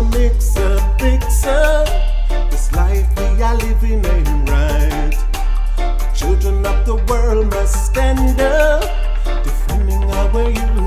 a mixer, mixer. This life we are living ain't right. The children of the world must stand up, defending our youth.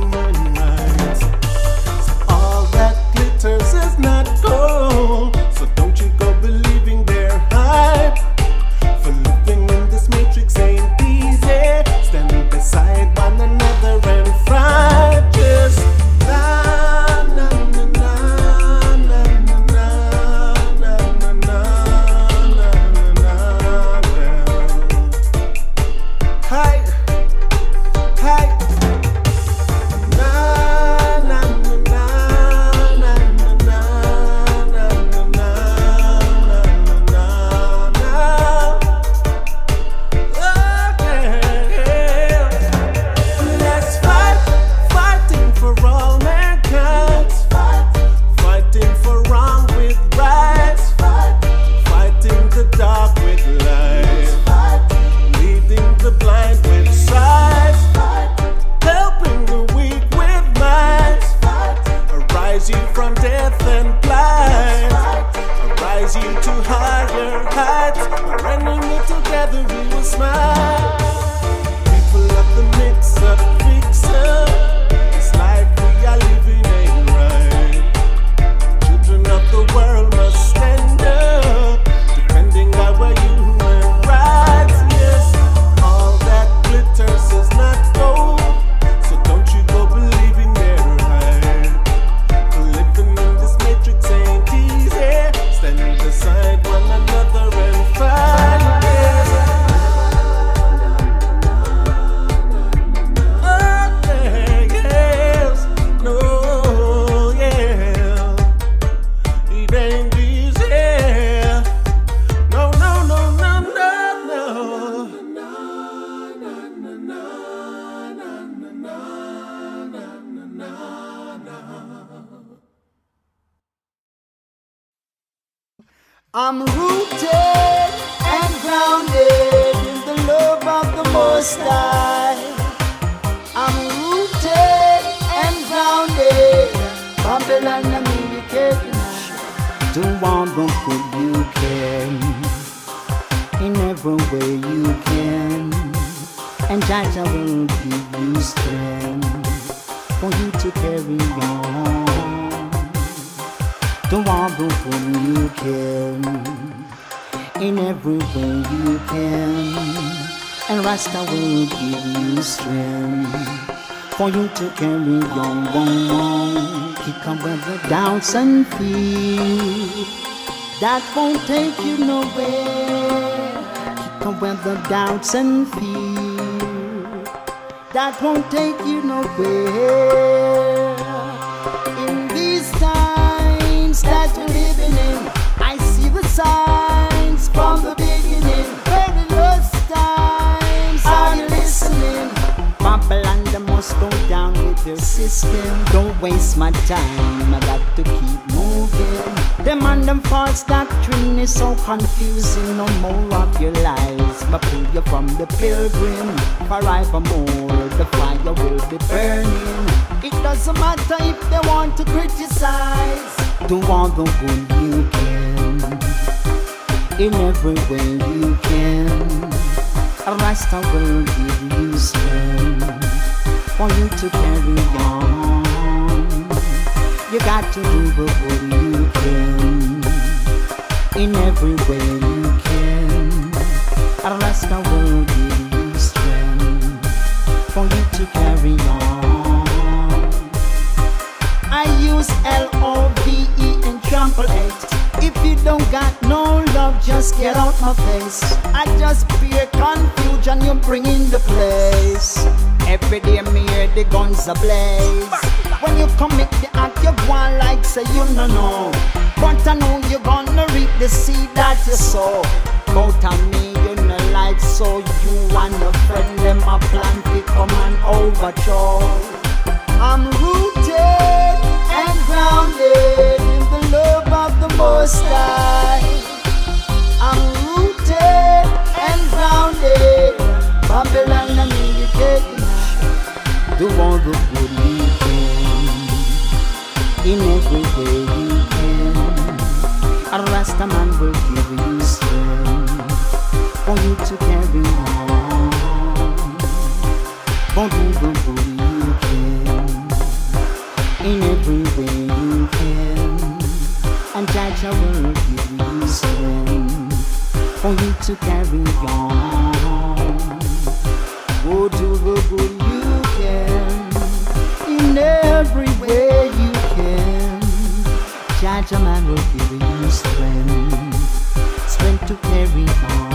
come with the and feel. That won't take you nowhere. Come with the and feel. That won't take you nowhere. the system. Don't waste my time, I got to keep moving. Them and them false doctrine is so confusing. No more of your lies, but pull you from the pilgrim. more the fire will be burning. It doesn't matter if they want to criticize. Do all the good you can, in every way you can. Rasta will give you strength for you to carry on. You got to do before you can, in every way you can. Rasta will give you strength for you to carry on. I use L O V E and trample it. If you don't got no love, just get out my face. I just fear confusion, you're bringing the place. Every day me hear the guns blaze. When you commit the act, you go on like say you no know. But I know you gonna reap the seed that you sow. Both of me, you know like so. You and a friend them a plan to come and overthrow. I'm rooted and grounded in the love of the Most High. I'm rooted and grounded. Babylon, I mean you take. Do all the good you can in every way you can. A Rasta man will give you strength for you to carry on. For do the good you can in every way you can. And Jah Jah will give you strength for you to carry on. Go do the good you in every way you can. Jah Jah man will give you strength, strength to carry on.